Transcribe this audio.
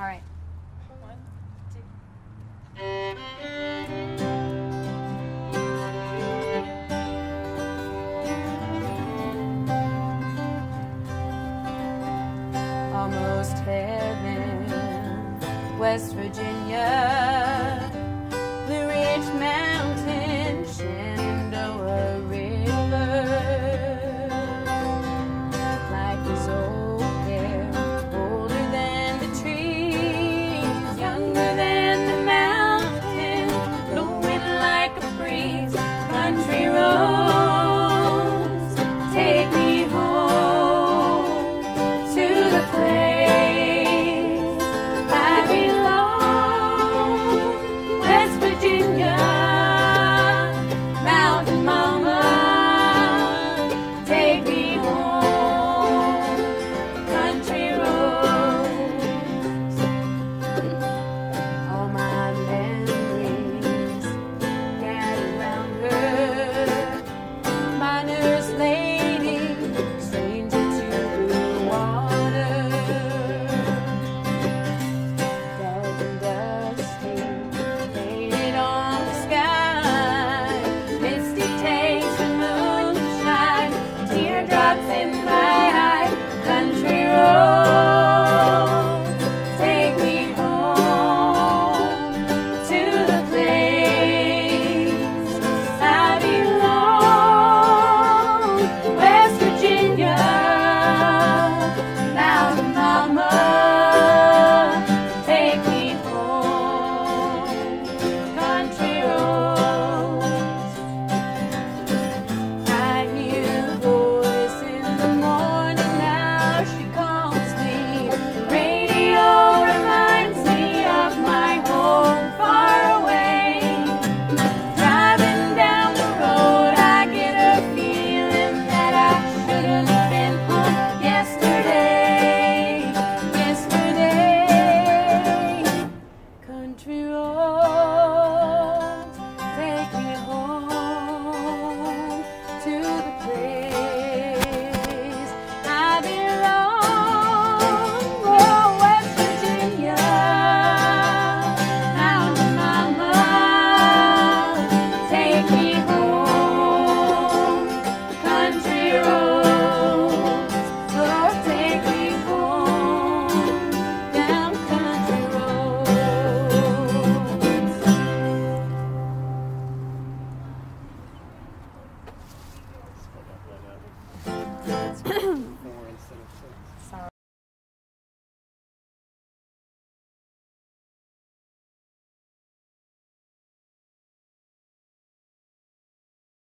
All right. Almost heaven, West Virginia. Excelente.